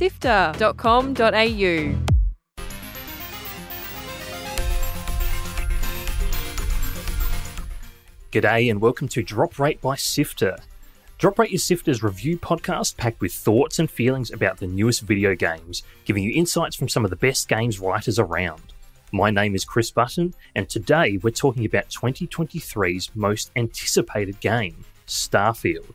sifter.com.au. G'day and welcome to Drop Rate by Sifter. Drop Rate is Sifter's review podcast packed with thoughts and feelings about the newest video games, giving you insights from some of the best games writers around. My name is Chris Button, and today we're talking about 2023's most anticipated game, Starfield.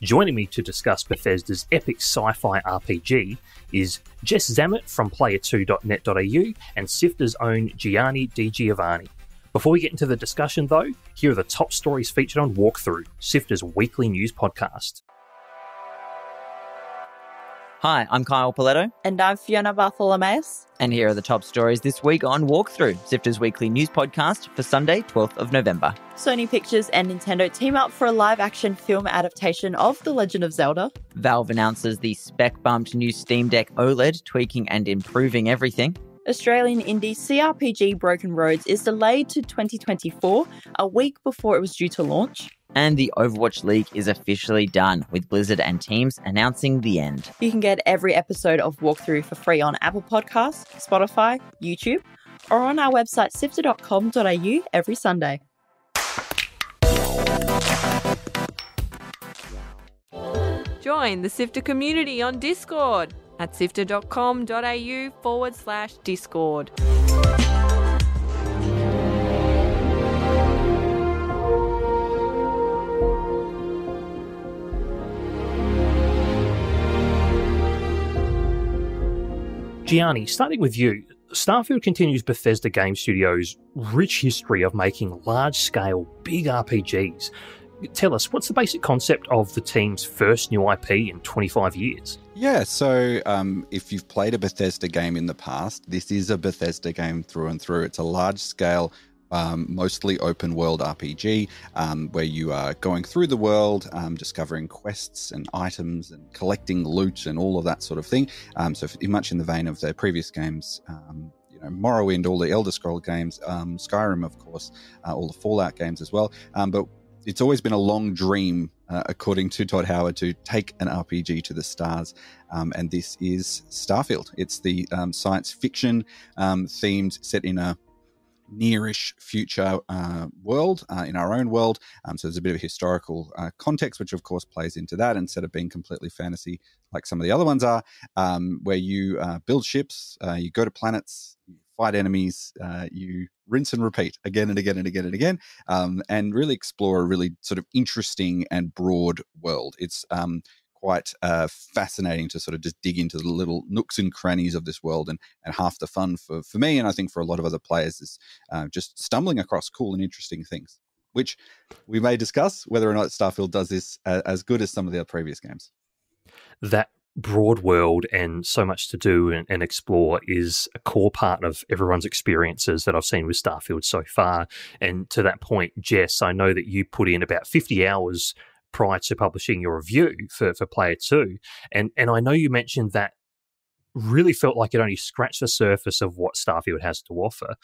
Joining me to discuss Bethesda's epic sci fi RPG is Jess Zammit from player2.net.au and Sifter's own Gianni Di Giovanni. Before we get into the discussion, though, here are the top stories featured on Walkthrough, Sifter's weekly news podcast. Hi, I'm Kyle Pauletto. And I'm Fiona Bartholomaeus. And here are the top stories this week on Walkthrough, Sifter's weekly news podcast for Sunday, 12th of November. Sony Pictures and Nintendo team up for a live action film adaptation of The Legend of Zelda. Valve announces the spec bumped new Steam Deck OLED, tweaking and improving everything. Australian indie CRPG Broken Roads is delayed to 2024, a week before it was due to launch. And the Overwatch League is officially done, with Blizzard and teams announcing the end. You can get every episode of Walkthrough for free on Apple Podcasts, Spotify, YouTube, or on our website sifter.com.au every Sunday. Join the Sifter community on Discord at sifter.com.au forward slash Discord. Gianni, starting with you, Starfield continues Bethesda Game Studios' rich history of making large scale, big RPGs. Tell us, what's the basic concept of the team's first new IP in 25 years? Yeah, so um, if you've played a Bethesda game in the past, this is a Bethesda game through and through. It's a large scale um, mostly open world RPG um, where you are going through the world, um, discovering quests and items and collecting loot and all of that sort of thing. Um, so, much in the vein of their previous games. Um, you know, Morrowind, all the Elder Scroll games, um, Skyrim, of course, uh, all the Fallout games as well. but it's always been a long dream, uh, according to Todd Howard, to take an RPG to the stars. And this is Starfield. It's the science fiction themed, set in a nearish future uh, world uh, in our own world. Um, so there's a bit of historical uh, context, which of course plays into that instead of being completely fantasy like some of the other ones are, um, where you uh, build ships, uh, you go to planets, you fight enemies, uh, you rinse and repeat again and again and again and again, um, and really explore a really sort of interesting and broad world. It's um, quite uh, fascinating to sort of just dig into the little nooks and crannies of this world. And, and half the fun for, for me, and I think for a lot of other players, is uh, just stumbling across cool and interesting things, which we may discuss whether or not Starfield does this uh, as good as some of the previous games. That broad world and so much to do and, and, explore is a core part of everyone's experiences that I've seen with Starfield so far. And to that point, Jess, I know that you put in about 50 hours prior to publishing your review for, for Player 2. And, and I know you mentioned that really felt like it only scratched the surface of what Starfield has to offer.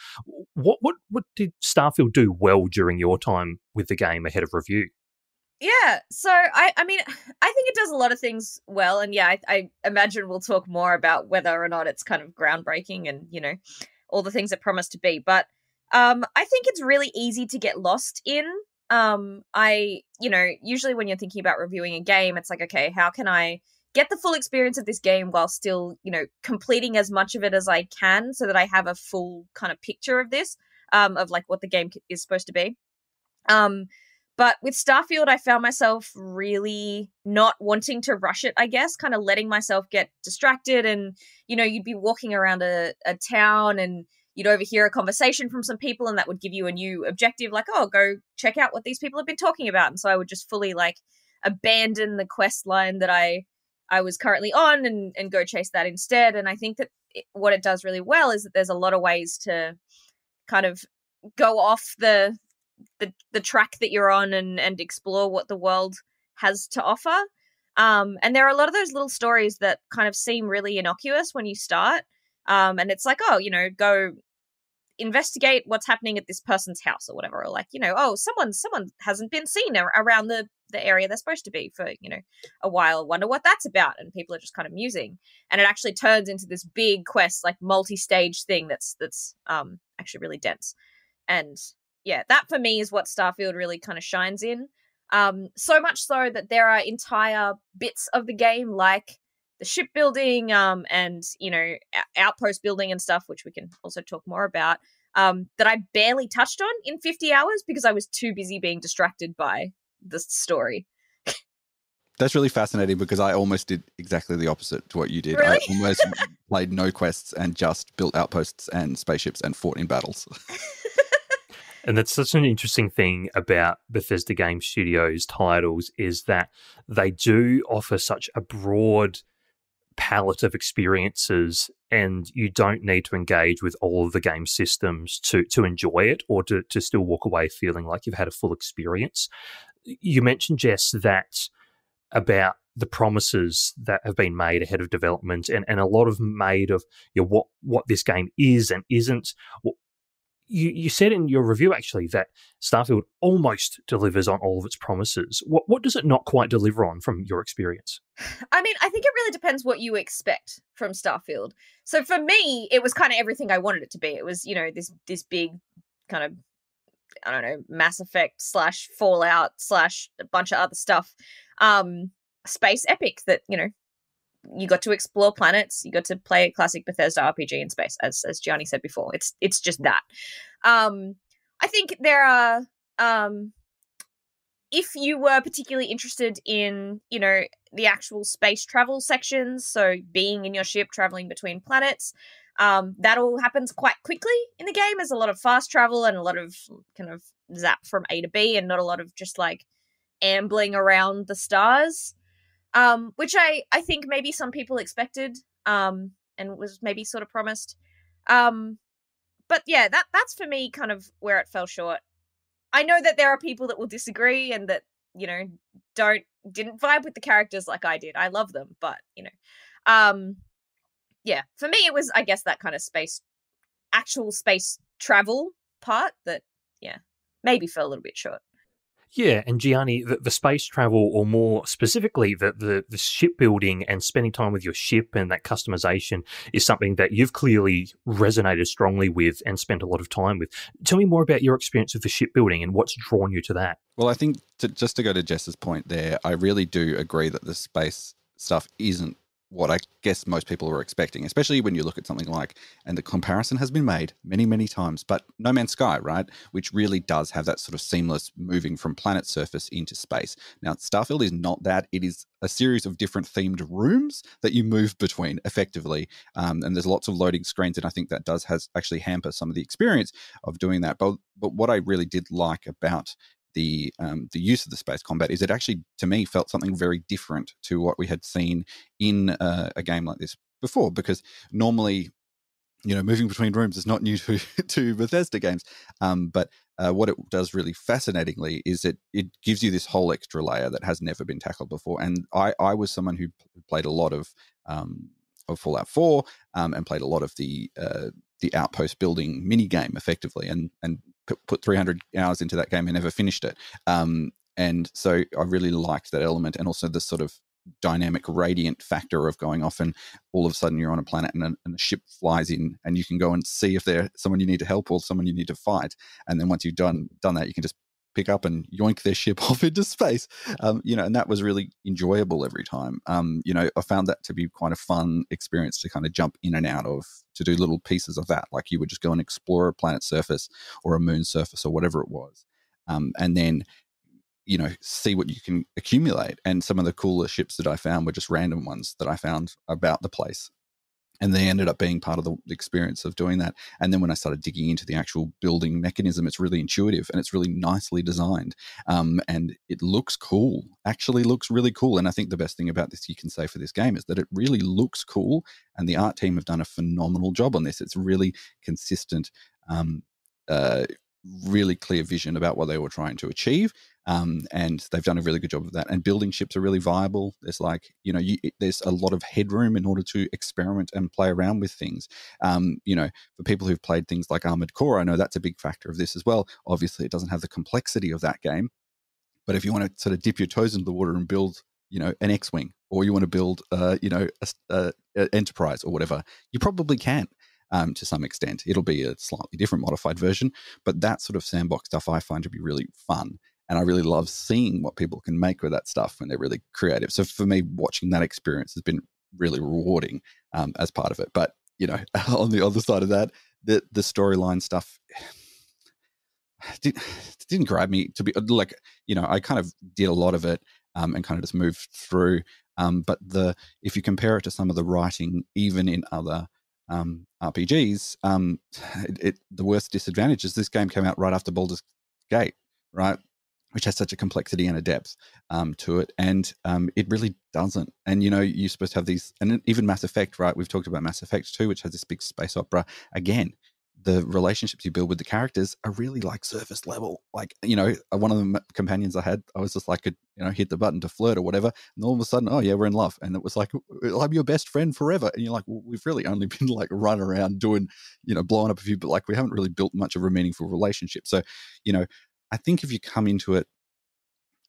What, what, what did Starfield do well during your time with the game ahead of review? Yeah, so I, I mean, I think it does a lot of things well, and yeah, I, I imagine we'll talk more about whether or not it's kind of groundbreaking and you know all the things it promised to be. But um, I think it's really easy to get lost in um i you know usually when you're thinking about reviewing a game it's like okay how can i get the full experience of this game while still you know completing as much of it as i can so that i have a full kind of picture of this um of like what the game is supposed to be? Um but with starfield i found myself really not wanting to rush it i guess kind of letting myself get distracted and you know you'd be walking around a, a town and you'd overhear a conversation from some people and that would give you a new objective like oh go check out what these people have been talking about. And so i would just fully like abandon the quest line that i i was currently on and and go chase that instead. And i think that it, what it does really well is that there's a lot of ways to kind of go off the the the track that you're on and and explore what the world has to offer. Um and there are a lot of those little stories that kind of seem really innocuous when you start um, and it's like, oh, you know, go investigate what's happening at this person's house or whatever or like you know oh someone someone hasn't been seen around the the area they're supposed to be for you know a while. Wonder what that's about. And people are just kind of musing. And it actually turns into this big quest like multi-stage thing that's that's um actually really dense. And yeah that for me is what starfield really kind of shines in. Um so much so that there are entire bits of the game like the shipbuilding um, and you know outpost building and stuff, which we can also talk more about. Um, that I barely touched on in 50 hours because I was too busy being distracted by the story. That's really fascinating because I almost did exactly the opposite to what you did. Really? I almost played no quests and just built outposts and spaceships and fought in battles. And that's such an interesting thing about Bethesda Game Studios titles is that they do offer such a broad palette of experiences and you don't need to engage with all of the game systems to to enjoy it or to, to still walk away feeling like you've had a full experience. You mentioned, Jess, that about the promises that have been made ahead of development and, and a lot of made of you know, what what this game is and isn't you, you said in your review actually that Starfield almost delivers on all of its promises. What what does it not quite deliver on from your experience? I mean, I think it really depends what you expect from Starfield. So for me, it was kind of everything I wanted it to be. It was, you know, this this big kind of I don't know, Mass Effect slash Fallout slash a bunch of other stuff. Um space epic that, you know, you got to explore planets you got to play a classic bethesda rpg in space as as gianni said before. It's it's just that. Um i think there are um if you were particularly interested in you know the actual space travel sections so being in your ship traveling between planets um that all happens quite quickly in the game. There's a lot of fast travel and a lot of kind of zap from a to b and not a lot of just like ambling around the stars um, which I I think maybe some people expected um, and was maybe sort of promised. Um, but yeah, that that's for me kind of where it fell short. I know that there are people that will disagree and that you know don't didn't vibe with the characters like I did. I love them, but you know, um, yeah, for me it was I guess that kind of space, actual space travel part that yeah maybe fell a little bit short. Yeah, and Gianni, the, the, space travel, or more specifically, the, the, the shipbuilding and spending time with your ship and that customization is something that you've clearly resonated strongly with and spent a lot of time with. Tell me more about your experience with the shipbuilding and what's drawn you to that. Well, I think to, just to go to Jess's point there, I really do agree that the space stuff isn't what I guess most people were expecting, especially when you look at something like, and the comparison has been made many, many times, but No Man's Sky, right? Which really does have that sort of seamless moving from planet surface into space. Now, Starfield is not that. It is a series of different themed rooms that you move between effectively. Um, and there's lots of loading screens. And I think that does has actually hamper some of the experience of doing that. But, but what I really did like about the um, the use of the space combat is it actually to me felt something very different to what we had seen in uh, a game like this before because normally you know moving between rooms is not new to to Bethesda games um, but uh, what it does really fascinatingly is it it gives you this whole extra layer that has never been tackled before and I I was someone who played a lot of um, of Fallout 4 um, and played a lot of the uh, the outpost building mini game effectively and and put 300 hours into that game and never finished it. Um, and so I really liked that element and also the sort of dynamic radiant factor of going off and all of a sudden you're on a planet and a, and a, ship flies in and you can go and see if there's someone you need to help or someone you need to fight and then once you've done done that you can just pick up and yoink their ship off into space. Um, you know, and that was really enjoyable every time. Um, you know, I found that to be quite a fun experience to kind of jump in and out of to do little pieces of that. Like you would just go and explore a planet surface or a moon surface or whatever it was. Um, and then you know see what you can accumulate and some of the cooler ships that i found were just random ones that i found about the place and they ended up being part of the experience of doing that. And then when i started digging into the actual building mechanism it's really intuitive and it's really nicely designed um, and it looks cool actually looks really cool. And i think the best thing about this you can say for this game is that it really looks cool and the art team have done a phenomenal job on this. It's really consistent um, uh, really clear vision about what they were trying to achieve. Um, and they've done a really good job of that. And building ships are really viable. There's like, you know, you, there's a lot of headroom in order to experiment and play around with things. Um, you know, for people who've played things like Armored Core, I know that's a big factor of this as well. Obviously, it doesn't have the complexity of that game. But if you want to sort of dip your toes into the water and build, you know, an X-wing, or you want to build, uh, you know, a, a Enterprise or whatever, you probably can um, to some extent. It'll be a slightly different modified version, but that sort of sandbox stuff I find to be really fun. And I really love seeing what people can make with that stuff when they're really creative. So for me, watching that experience has been really rewarding um, as part of it. But you know, on the other side of that, the the storyline stuff did, didn't grab me to be like you know I kind of did a lot of it um, and kind of just moved through. Um, but the if you compare it to some of the writing, even in other um, RPGs, um, it, it, the worst disadvantage is this game came out right after Baldur's Gate, right? Which has such a complexity and a depth um, to it, and um, it really doesn't. And you know, you're supposed to have these, and even Mass Effect, right? We've talked about Mass Effect too, which has this big space opera. Again, the relationships you build with the characters are really like surface level. Like, you know, uh, one of the companions I had, I was just like, could, you know, hit the button to flirt or whatever. And all of a sudden, oh, yeah, we're in love. And it was like, I'm your best friend forever. And you're like, well, we've really only been like run around doing, you know, blowing up a few, but like we haven't really built much of a meaningful relationship. So, you know, I think if you come into it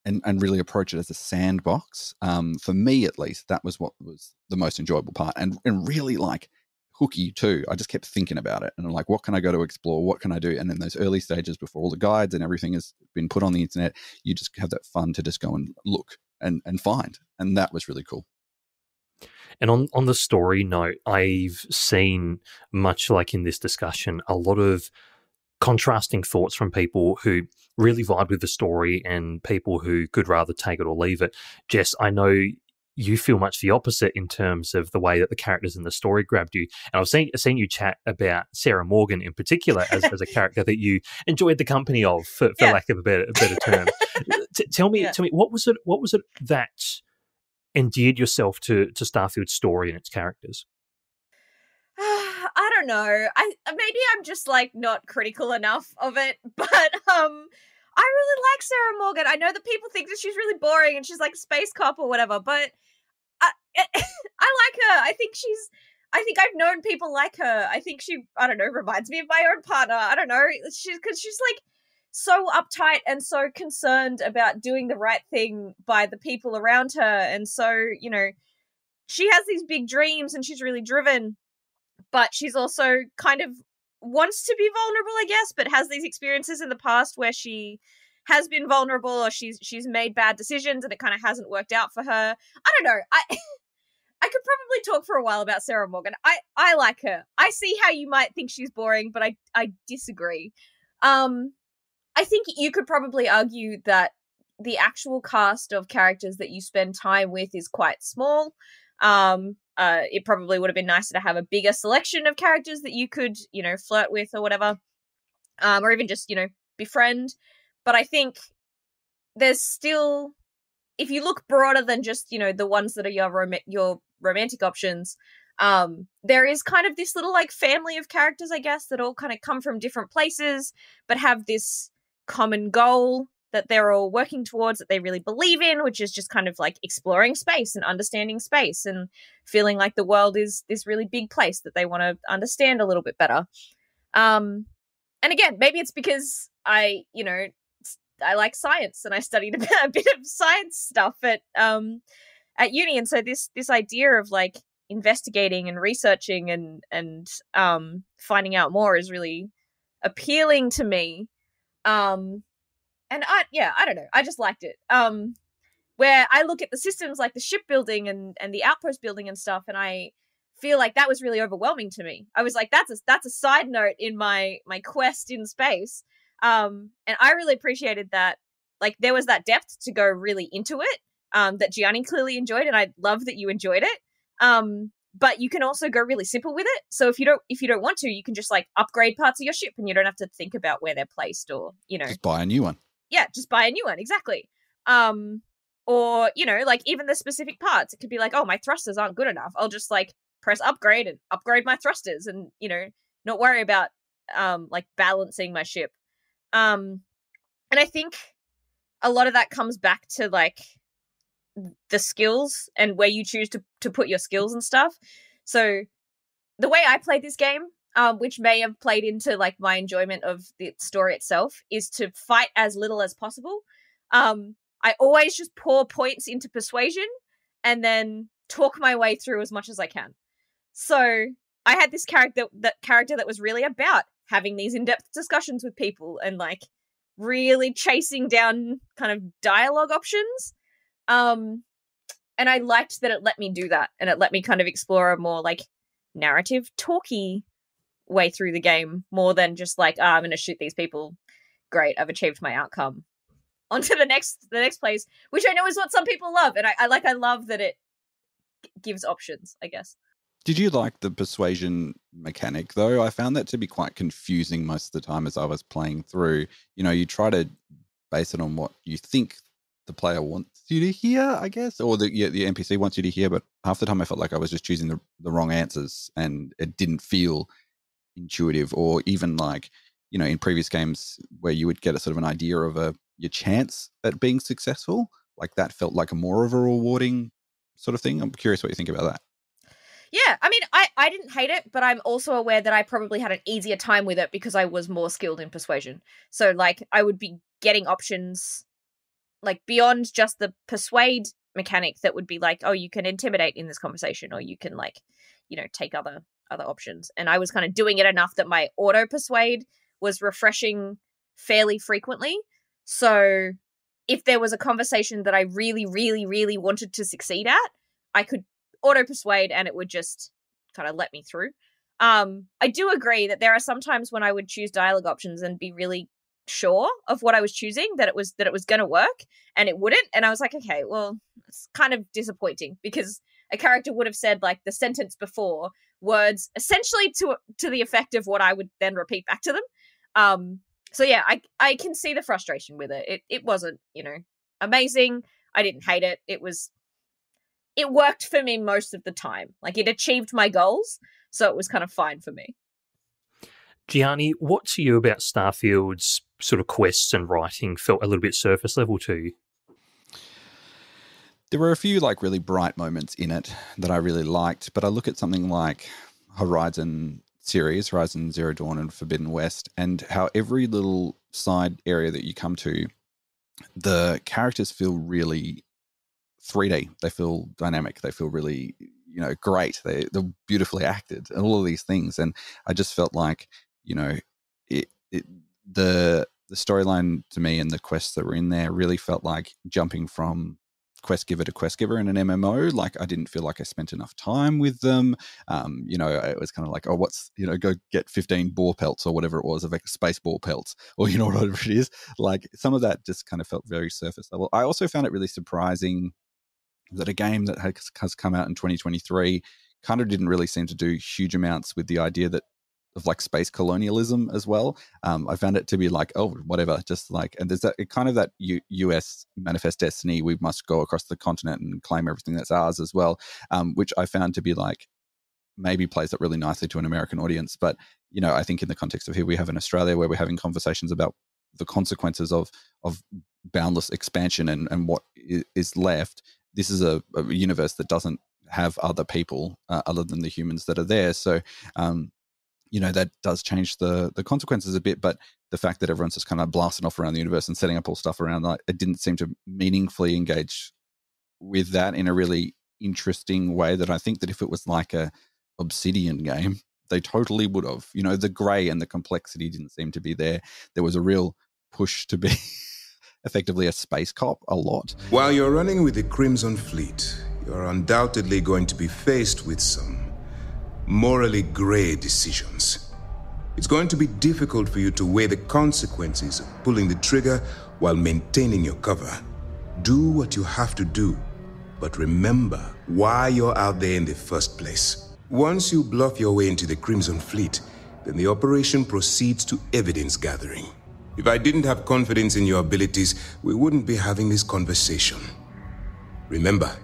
and, and really approach it as a sandbox, um, for me at least, that was what was the most enjoyable part. And, and really like, hooky too. I just kept thinking about it and I'm like, what can I go to explore? What can I do? And in those early stages before all the guides and everything has been put on the internet, you just have that fun to just go and look and, and find. And that was really cool. And on, on the story note, I've seen, much like in this discussion, a lot of contrasting thoughts from people who really vibe with the story and people who could rather take it or leave it. Jess, I know you feel much the opposite in terms of the way that the characters in the story grabbed you. And I've seen seen you chat about Sarah Morgan in particular as, as a character that you enjoyed the company of, for, for yeah. lack of a better, a better term. T- tell me, yeah. tell me, what was it? What was it that endeared yourself to to Starfield's story and its characters? I don't know. I maybe I'm just like not critical enough of it, but um I really like Sarah Morgan. I know that people think that she's really boring and she's like space cop or whatever, but I uh, I like her. I think she's I think I've known people like her. I think she I don't know reminds me of my own partner. I don't know. She's because she's like so uptight and so concerned about doing the right thing by the people around her, and so you know she has these big dreams and she's really driven, but she's also kind of wants to be vulnerable, I guess, but has these experiences in the past where she has been vulnerable or she's she's made bad decisions and it kind of hasn't worked out for her. I don't know. I I could probably talk for a while about Sarah Morgan. I I like her. I see how you might think she's boring, but I I disagree. Um I think you could probably argue that the actual cast of characters that you spend time with is quite small. Um uh, it probably would have been nicer to have a bigger selection of characters that you could, you know, flirt with or whatever, um, or even just, you know, befriend. But I think there's still, if you look broader than just, you know, the ones that are your rom- your romantic options, um, there is kind of this little like family of characters, I guess, that all kind of come from different places, but have this common goal that they're all working towards that they really believe in, which is just kind of like exploring space and understanding space and feeling like the world is this really big place that they want to understand a little bit better. Um, and again, maybe it's because I, you know, I like science and I studied a bit of science stuff at um at uni, and so this this idea of like investigating and researching and and um finding out more is really appealing to me. Um, and I yeah, I don't know. I just liked it. Um where I look at the systems like the shipbuilding and and the outpost building and stuff and I feel like that was really overwhelming to me. I was like that's a that's a side note in my my quest in space. Um and I really appreciated that like there was that depth to go really into it um that Gianni clearly enjoyed and I love that you enjoyed it. Um but you can also go really simple with it. So if you don't if you don't want to, you can just like upgrade parts of your ship and you don't have to think about where they're placed or, you know. Just buy a new one yeah, just buy a new one. Exactly. Um, or you know, like even the specific parts, it could be like, oh, my thrusters aren't good enough. I'll just like press upgrade and upgrade my thrusters, and you know, not worry about um like balancing my ship. Um, and I think a lot of that comes back to like the skills and where you choose to to put your skills and stuff. So the way I played this game, um, which may have played into like my enjoyment of the story itself, is to fight as little as possible. Um, I always just pour points into persuasion and then talk my way through as much as I can. So I had this character that character that was really about having these in-depth discussions with people and like really chasing down kind of dialogue options. Um and I liked that it let me do that and it let me kind of explore a more like narrative talky way through the game more than just like oh, I'm going to shoot these people. Great, I've achieved my outcome. On to the next the next place, which I know is what some people love and I, I like I love that it gives options, I guess. Did you like the persuasion mechanic though? I found that to be quite confusing most of the time as I was playing through. You know, you try to base it on what you think the player wants you to hear, I guess, or the yeah, the NPC wants you to hear. But half the time, I felt like I was just choosing the the wrong answers, and it didn't feel intuitive, or even like you know in previous games where you would get a sort of an idea of a your chance at being successful. Like that felt like a more of a rewarding sort of thing. I'm curious what you think about that. Yeah, I mean, I, I didn't hate it, but I'm also aware that I probably had an easier time with it because I was more skilled in persuasion. So, like, I would be getting options, like, beyond just the persuade mechanic that would be like, oh, you can intimidate in this conversation, or you can, like, you know, take other other options. And I was kind of doing it enough that my auto persuade was refreshing fairly frequently. So, if there was a conversation that I really, really, really wanted to succeed at, I could auto persuade and it would just kind of let me through. Um, I do agree that there are some times when I would choose dialogue options and be really sure of what I was choosing that it was that it was going to work and it wouldn't and I was like okay well it's kind of disappointing because a character would have said like the sentence before words essentially to to the effect of what I would then repeat back to them um so yeah I I can see the frustration with it it it wasn't you know amazing I didn't hate it it was it worked for me most of the time. Like it achieved my goals, so it was kind of fine for me. Gianni, what to you about Starfield's sort of quests and writing felt a little bit surface level to you? There were a few like really bright moments in it that I really liked, but I look at something like Horizon series, Horizon Zero Dawn and Forbidden West, and how every little side area that you come to, the characters feel really 3D. They feel dynamic. They feel really, you know, great. They they're beautifully acted and all of these things. And I just felt like, you know, it, it the the storyline to me and the quests that were in there really felt like jumping from quest giver to quest giver in an MMO. Like I didn't feel like I spent enough time with them. Um, you know, it was kind of like, oh, what's you know, go get fifteen boar pelts or whatever it was, of space ball pelts, or you know whatever it is. Like some of that just kind of felt very surface level. I also found it really surprising that a game that has, has come out in 2023 kind of didn't really seem to do huge amounts with the idea that of like space colonialism as well. Um, I found it to be like, oh, whatever, just like, and there's that kind of that U- U.S. manifest destiny. We must go across the continent and claim everything that's ours as well, um, which I found to be like maybe plays up really nicely to an American audience. But you know, I think in the context of here we have in Australia, where we're having conversations about the consequences of of boundless expansion and and what is left this is a, a universe that doesn't have other people uh, other than the humans that are there. So, um, you know, that does change the the consequences a bit. But the fact that everyone's just kind of blasting off around the universe and setting up all stuff around, it didn't seem to meaningfully engage with that in a really interesting way. That I think that if it was like a Obsidian game, they totally would have. You know, the grey and the complexity didn't seem to be there. There was a real push to be effectively a space cop a lot. While you're running with the Crimson Fleet, you're undoubtedly going to be faced with some morally gray decisions. It's going to be difficult for you to weigh the consequences of pulling the trigger while maintaining your cover. Do what you have to do, but remember why you're out there in the first place. Once you bluff your way into the Crimson Fleet, then the operation proceeds to evidence gathering. If I didn't have confidence in your abilities, we wouldn't be having this conversation. Remember,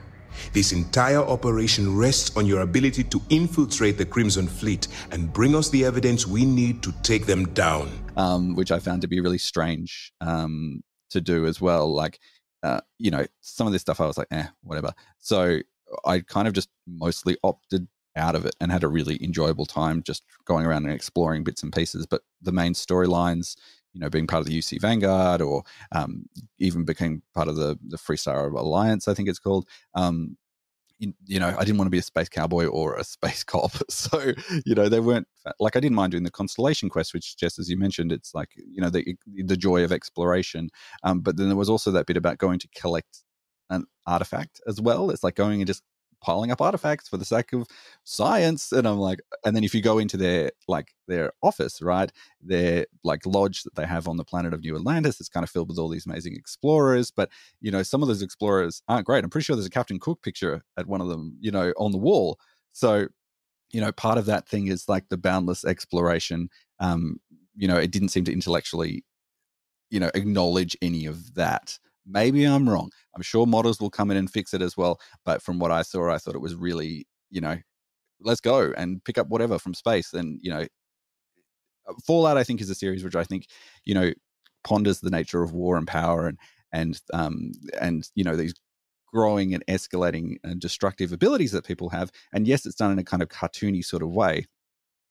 This entire operation rests on your ability to infiltrate the Crimson Fleet and bring us the evidence we need to take them down. Um, which I found to be really strange um, to do as well. Like, uh, you know, some of this stuff I was like, eh, whatever. So I kind of just mostly opted out of it and had a really enjoyable time just going around and exploring bits and pieces. But the main storylines, you know, being part of the UC Vanguard or um, even became part of the the Freestar Alliance, I think it's called. Um, you, you, know, I didn't want to be a space cowboy or a space cop, so you know they weren't like I didn't mind doing the constellation quest, which just as you mentioned, it's like you know the the joy of exploration. Um, but then there was also that bit about going to collect an artifact as well. It's like going and just piling up artifacts for the sake of science and i'm like and then if you go into their like their office right their like lodge that they have on the planet of new atlantis it's kind of filled with all these amazing explorers but you know some of those explorers aren't great. I'm pretty sure there's a captain cook picture at one of them you know on the wall. So you know part of that thing is like the boundless exploration um you know it didn't seem to intellectually you know acknowledge any of that Maybe I'm wrong. I'm sure modders will come in and fix it as well. But from what I saw, I thought it was really, you know, let's go and pick up whatever from space. And, you know, uh, Fallout, I think, is a series which I think, you know, ponders the nature of war and power and, and, um, and, you know, these growing and escalating and destructive abilities that people have. And yes, it's done in a kind of cartoony sort of way.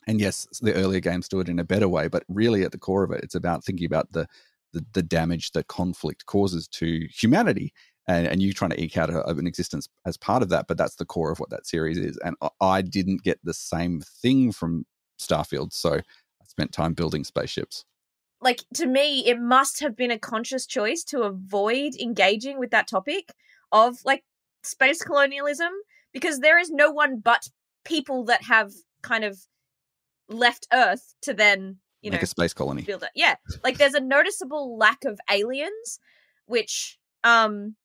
And yes, the earlier games do it in a better way, but really at the core of it, it's about thinking about the the, the damage that conflict causes to humanity and, and you trying to eke out a, an existence as part of that but that's the core of what that series is and I, didn't get the same thing from starfield so i spent time building spaceships. Like to me it must have been a conscious choice to avoid engaging with that topic of like space colonialism because there is no one but people that have kind of left earth to then you like know, a space colony. Build it. Yeah. Like there's a noticeable lack of aliens, which um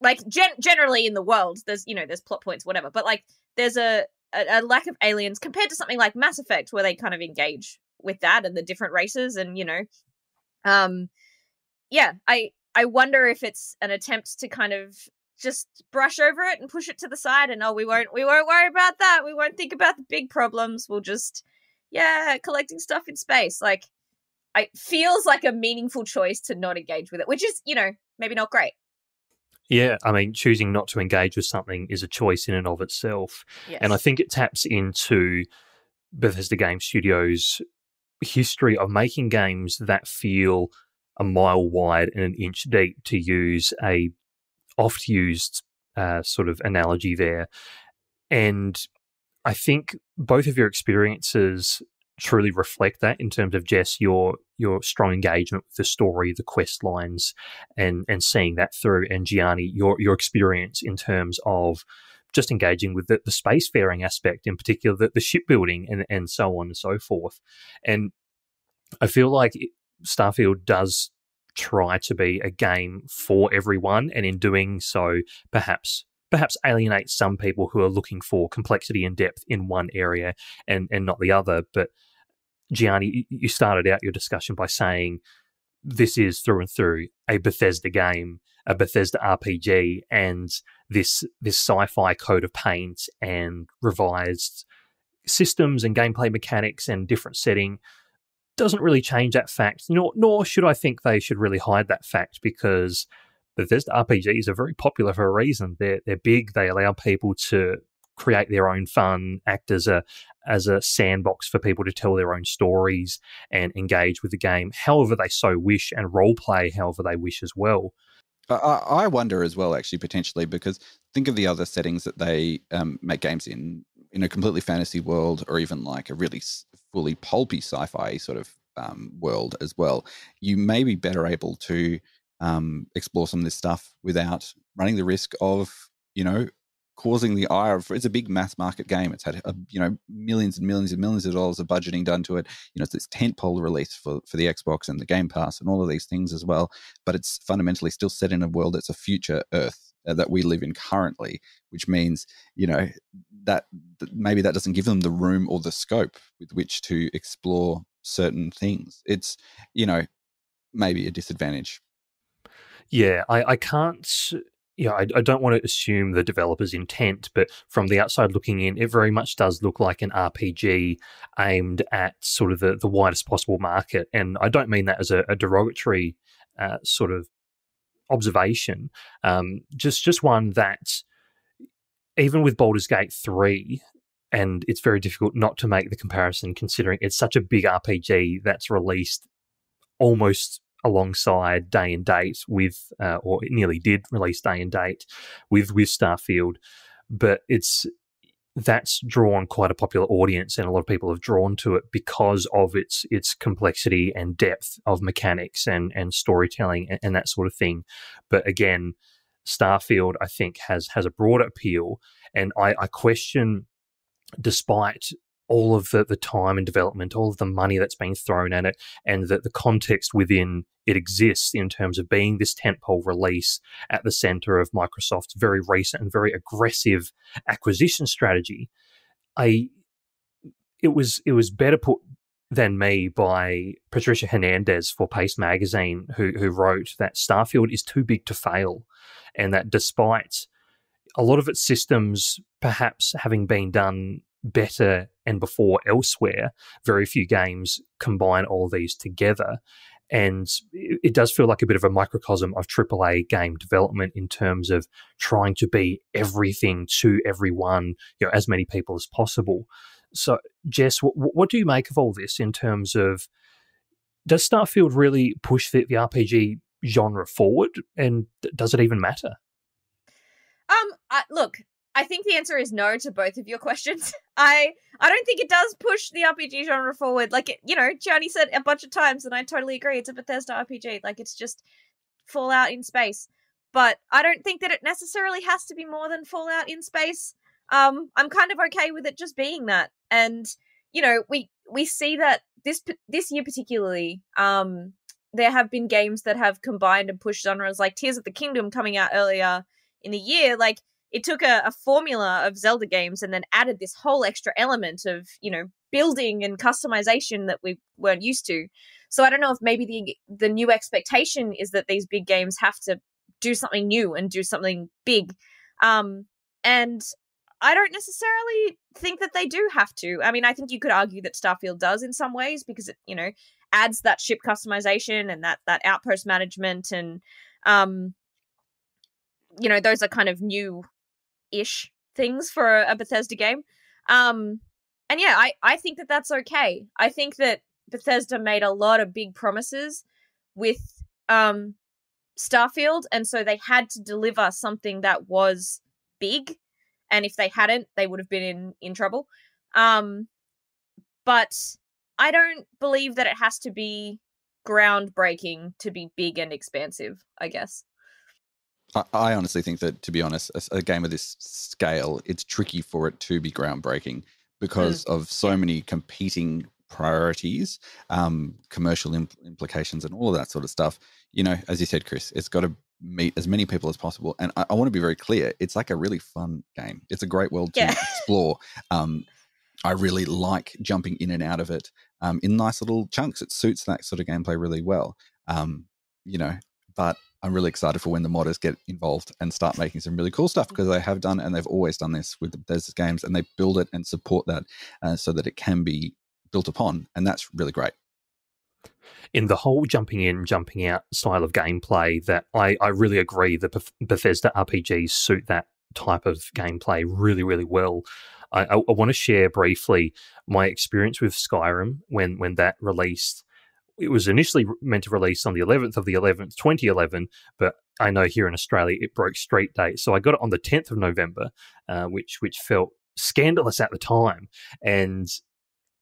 like gen- generally in the world there's you know there's plot points whatever but like there's a, a, a lack of aliens compared to something like mass effect where they kind of engage with that and the different races and you know um yeah i i wonder if it's an attempt to kind of just brush over it and push it to the side and oh we won't we won't worry about that we won't think about the big problems we'll just yeah, collecting stuff in space. Like, it feels like a meaningful choice to not engage with it, which is, you know, maybe not great. Yeah, I mean, choosing not to engage with something is a choice in and of itself. Yes. And I think it taps into Bethesda Game Studios' history of making games that feel a mile wide and an inch deep, to use a oft used uh, sort of analogy there. And I think both of your experiences truly reflect that in terms of Jess your your strong engagement with the story, the quest lines, and and seeing that through, and Gianni your your experience in terms of just engaging with the, the spacefaring aspect, in particular the, the shipbuilding and and so on and so forth. And I feel like Starfield does try to be a game for everyone, and in doing so, perhaps perhaps alienate some people who are looking for complexity and depth in one area and, and not the other. But Gianni, you started out your discussion by saying this is through and through a Bethesda game, a Bethesda RPG, and this this sci-fi coat of paint and revised systems and gameplay mechanics and different setting doesn't really change that fact. Nor nor should I think they should really hide that fact because Bethesda RPGs are very popular for a reason. They're they're big. They allow people to create their own fun, act as a as a sandbox for people to tell their own stories and engage with the game however they so wish and role play however they wish as well. I, I wonder as well, actually, potentially, because think of the other settings that they um, make games in, in a completely fantasy world, or even like a really fully pulpy sci-fi sort of um, world as well. You may be better able to um, explore some of this stuff without running the risk of, you know, causing the ire of it's a big mass market game. It's had a, you know millions and millions and millions of dollars of budgeting done to it. You know, it's this tentpole release for for the Xbox and the Game Pass and all of these things as well. But it's fundamentally still set in a world that's a future Earth uh, that we live in currently, which means you know that, that maybe that doesn't give them the room or the scope with which to explore certain things. It's you know maybe a disadvantage yeah, I, I can't yeah, I, I, don't want to assume the developer's intent, but from the outside looking in, it very much does look like an RPG aimed at sort of the, the widest possible market. And I don't mean that as a, a derogatory uh, sort of observation. Um, just just one that even with Baldur's Gate three, and it's very difficult not to make the comparison considering it's such a big RPG that's released almost alongside day and date with, uh, or it nearly did release day and date with with Starfield, but it's that's drawn quite a popular audience, and a lot of people have drawn to it because of its its complexity and depth of mechanics and and storytelling and, and that sort of thing. But again, Starfield, I think, has has a broader appeal, and I, I question, despite all of the, the time and development, all of the money that's being thrown at it, and the, the context within it exists in terms of being this tentpole release at the center of Microsoft's very recent and very aggressive acquisition strategy. I it was it was better put than me by Patricia Hernandez for Pace Magazine, who who wrote that Starfield is too big to fail, and that despite a lot of its systems perhaps having been done better and before elsewhere. Very few games combine all these together. And it does feel like a bit of a microcosm of AAA game development in terms of trying to be everything to everyone, you know, as many people as possible. So, Jess, what, what do you make of all this in terms of does Starfield really push the, the RPG genre forward, and does it even matter? Um, I, look, I think the answer is no to both of your questions. I I don't think it does push the RPG genre forward. Like it, you know, Gianni said a bunch of times, and I totally agree. It's a Bethesda RPG. Like it's just Fallout in space. But I don't think that it necessarily has to be more than Fallout in space. Um, I'm kind of okay with it just being that. And you know, we we see that this this year particularly, um, there have been games that have combined and pushed genres, like Tears of the Kingdom coming out earlier in the year. Like it took a, a, formula of Zelda games and then added this whole extra element of, you know, building and customization that we weren't used to. So I don't know if maybe the the new expectation is that these big games have to do something new and do something big. Um, and I don't necessarily think that they do have to. I mean, I think you could argue that Starfield does in some ways because it, you know, adds that ship customization and that that outpost management and um you know, those are kind of new ish things for a Bethesda game. Um, and yeah, I, I think that that's okay. I think that Bethesda made a lot of big promises with um, Starfield, and so they had to deliver something that was big. And if they hadn't, they would have been in in trouble. Um, but I don't believe that it has to be groundbreaking to be big and expansive. I guess. I, honestly think that, to be honest, a, a, game of this scale, it's tricky for it to be groundbreaking because mm. of so many competing priorities, um, commercial imp- implications, and all of that sort of stuff. You know, as you said, Chris, it's got to meet as many people as possible. And I, I want to be very clear: it's like a really fun game. It's a great world to explore. Um, I really like jumping in and out of it um, in nice little chunks. It suits that sort of gameplay really well. Um, you know, but I'm really excited for when the modders get involved and start making some really cool stuff because they have done and they've always done this with the Bethesda games and they build it and support that uh, so that it can be built upon. And that's really great. In the whole jumping in, jumping out style of gameplay, that I, I really agree that Bethesda RPGs suit that type of gameplay really, really well. I, I, I want to share briefly my experience with Skyrim when when that released it was initially meant to release on the 11th of the 11th, 2011, but I know here in Australia it broke street date, so I got it on the 10th of November, uh, which which felt scandalous at the time, and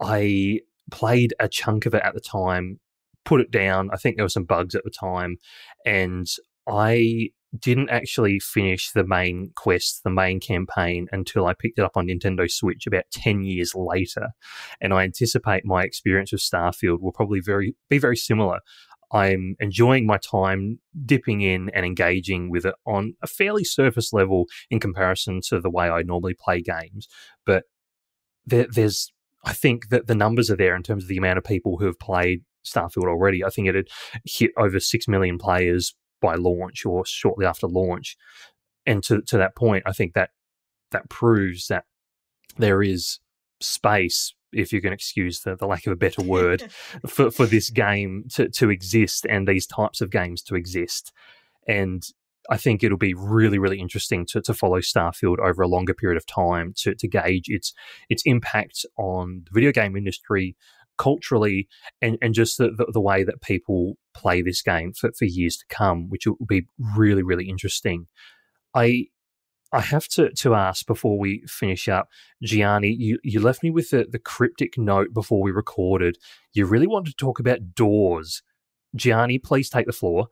I played a chunk of it at the time, put it down. I think there were some bugs at the time, and I didn't actually finish the main quest, the main campaign, until I picked it up on Nintendo Switch about 10 years later. And I anticipate my experience with Starfield will probably very be very similar. I'm enjoying my time dipping in and engaging with it on a fairly surface level in comparison to the way I normally play games. But there, there's, I think that the numbers are there in terms of the amount of people who have played Starfield already. I think it had hit over 6 million players by launch or shortly after launch. and to to that point, I think that that proves that there is space, if you can excuse the, the lack of a better word, for, for this game to, to exist and these types of games to exist. And I think it'll be really, really interesting to, to follow Starfield over a longer period of time to, to gauge its its impact on the video game industry culturally and, and just the, the, the way that people play this game for, for years to come, which will be really, really interesting. I I have to to ask before we finish up, Gianni. You you left me with the, the cryptic note before we recorded. You really wanted to talk about doors. Gianni, please take the floor.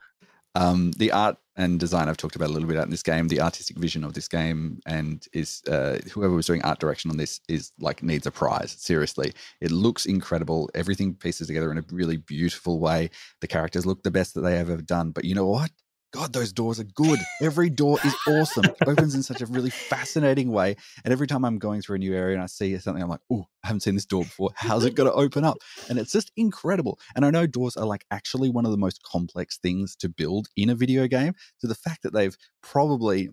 Um, the art and design I've talked about a little bit out in this game. The artistic vision of this game and is uh, whoever was doing art direction on this is like needs a prize. Seriously, it looks incredible. Everything pieces together in a really beautiful way. The characters look the best that they have ever done. But you know what? God, those doors are good. Every door is awesome. It opens in such a really fascinating way. And every time I'm going through a new area and I see something, I'm like, oh, I haven't seen this door before. How's it going to open up? And it's just incredible. And I know doors are like actually one of the most complex things to build in a video game. So the fact that they've probably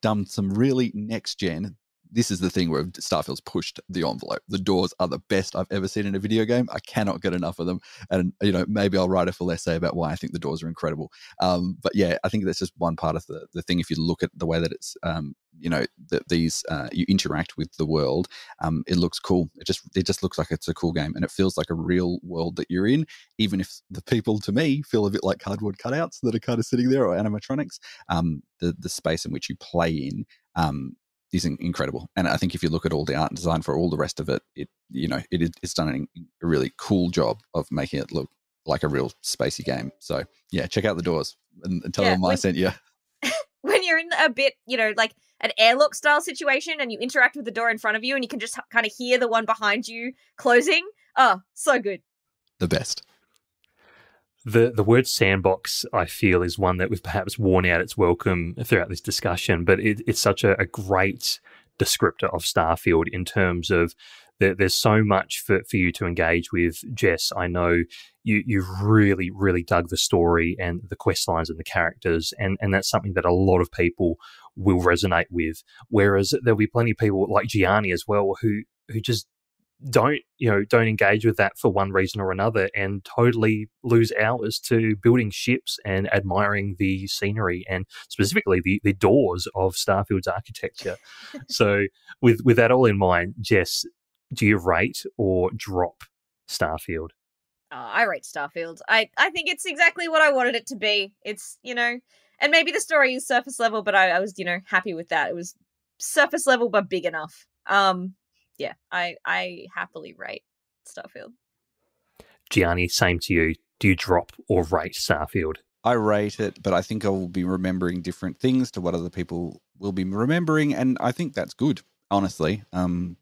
done some really next gen this is the thing where Starfield's pushed the envelope. The doors are the best I've ever seen in a video game. I cannot get enough of them. And, you know, maybe I'll write a full essay about why I think the doors are incredible. Um, but yeah, I think that's just one part of the, the thing. If you look at the way that it's, um, you know, that these, uh, you interact with the world, um, it looks cool. It just, it just looks like it's a cool game and it feels like a real world that you're in, even if the people to me feel a bit like cardboard cutouts that are kind of sitting there or animatronics. Um, the, the space in which you play in um, is incredible. And I think if you look at all the art and design for all the rest of it, it you know it, it's done a really cool job of making it look like a real spacey game. So yeah, check out the doors and, and tell yeah, them when, I sent you. when you're in a bit, you know, like an airlock style situation, and you interact with the door in front of you, and you can just kind of hear the one behind you closing. Oh, so good. The best. The the word sandbox, I feel, is one that we've perhaps worn out its welcome throughout this discussion, but it, it's such a, a, great descriptor of Starfield in terms of that there's so much for, for you to engage with. Jess, I know you you really, really dug the story and the quest lines and the characters, and, and that's something that a lot of people will resonate with. Whereas there'll be plenty of people like Gianni as well who who just don't you know don't engage with that for one reason or another and totally lose hours to building ships and admiring the scenery and specifically the, the doors of starfield's architecture. So with with that all in mind jess do you rate or drop starfield? Oh, i rate starfield. I i think it's exactly what i wanted it to be. It's you know and maybe the story is surface level but i, I was you know happy with that. It was surface level but big enough. Um yeah, I I happily rate Starfield. Gianni, same to you. Do you drop or rate Starfield? I rate it, but I think I will be remembering different things to what other people will be remembering, and I think that's good. Honestly, um,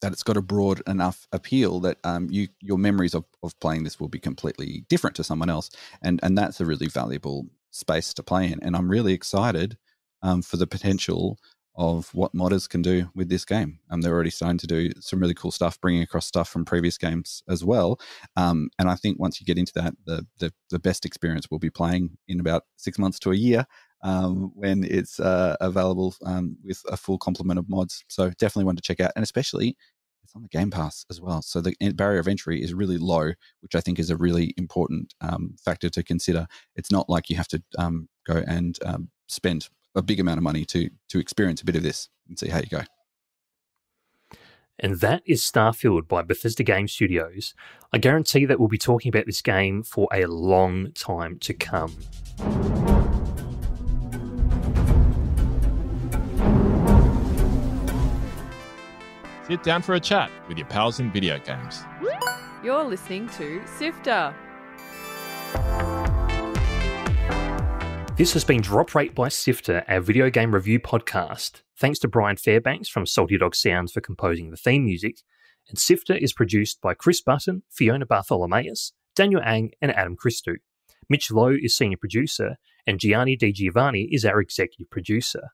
that it's got a broad enough appeal that um, you your memories of, of playing this will be completely different to someone else, and and that's a really valuable space to play in. And I'm really excited um, for the potential of what modders can do with this game. Um, they're already starting to do some really cool stuff, bringing across stuff from previous games as well. Um, and I think once you get into that, the, the, the best experience will be playing in about six months to a year um, when it's uh, available um, with a full complement of mods. So definitely one to check out, and especially it's on the Game Pass as well. So the barrier of entry is really low, which I think is a really important um, factor to consider. It's not like you have to um, go and spend a big amount of money to to experience a bit of this and see how you go. And that is Starfield by Bethesda Game Studios. I guarantee that we'll be talking about this game for a long time to come. Sit down for a chat with your pals in video games. You're listening to Sifter. This has been Drop Rate by Sifter, our video game review podcast. Thanks to Brian Fairbanks from Salty Dog Sounds for composing the theme music. And Sifter is produced by Chris Button, Fiona Bartholomaeus, Daniel Ang, and Adam Christou. Mitch Loh is senior producer, and Gianni Di Giovanni is our executive producer.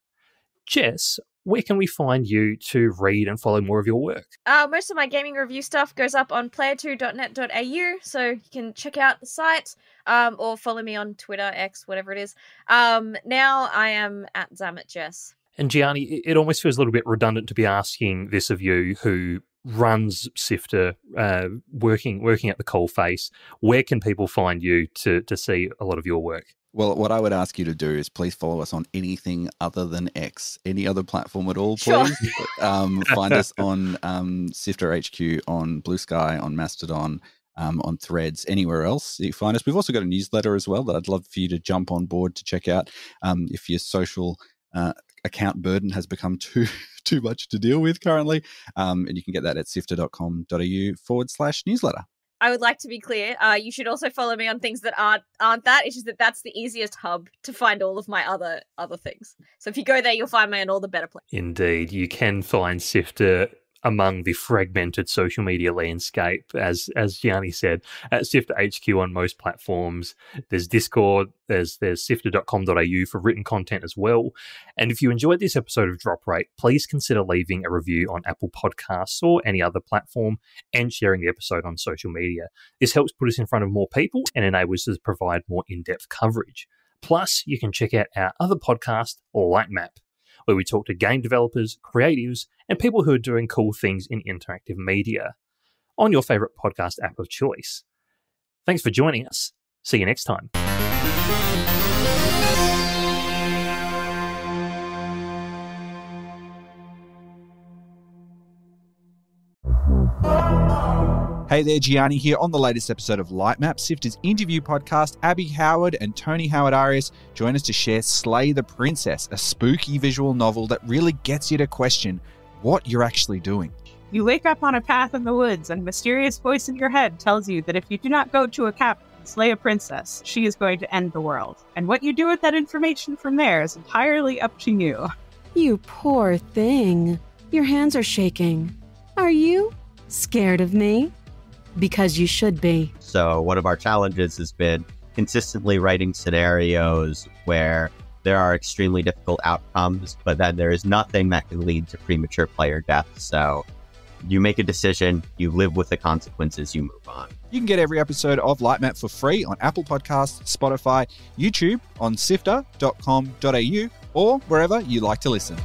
Jess, where can we find you to read and follow more of your work? Uh, most of my gaming review stuff goes up on player2.net.au, so you can check out the site um, or follow me on Twitter, X, whatever it is. Um, now I am at Zammit Jess. And Gianni, it almost feels a little bit redundant to be asking this of you, who runs Sifter, uh, working working at the coalface. Where can people find you to to see a lot of your work? Well, what I would ask you to do is please follow us on anything other than X, any other platform at all, Sure. please. um, find us on um, Sifter HQ, on Blue Sky, on Mastodon, um, on Threads, anywhere else you find us. We've also got a newsletter as well that I'd love for you to jump on board to check out um, if your social uh, account burden has become too too much to deal with currently. Um, and you can get that at sifter.com.au forward slash newsletter. I would like to be clear. Uh, you should also follow me on things that aren't aren't that. It's just that that's the easiest hub to find all of my other other things. So if you go there, you'll find me on all the better places. Indeed, you can find Sifter among the fragmented social media landscape, as as Gianni said, at Sifter HQ on most platforms. There's Discord, there's there's sifter.com.au for written content as well. And if you enjoyed this episode of Drop Rate, please consider leaving a review on Apple Podcasts or any other platform and sharing the episode on social media. This helps put us in front of more people and enables us to provide more in-depth coverage. Plus, you can check out our other podcast, Lightmap where we talk to game developers, creatives, and people who are doing cool things in interactive media on your favorite podcast app of choice. Thanks for joining us. See you next time. Hey there, Gianni here on the latest episode of Lightmap, Sifter's interview podcast. Abby Howard and Tony Howard Arias join us to share Slay the Princess, a spooky visual novel that really gets you to question what you're actually doing. You wake up on a path in the woods, and a mysterious voice in your head tells you that if you do not go to a cabin and slay a princess, she is going to end the world. And what you do with that information from there is entirely up to you. You poor thing. Your hands are shaking. Are you scared of me? Because you should be. So, one of our challenges has been consistently writing scenarios where there are extremely difficult outcomes, but then there is nothing that can lead to premature player death. So, you make a decision, you live with the consequences, you move on. You can get every episode of Lightmap for free on Apple Podcasts, Spotify, YouTube, on sifter.com.au, or wherever you like to listen.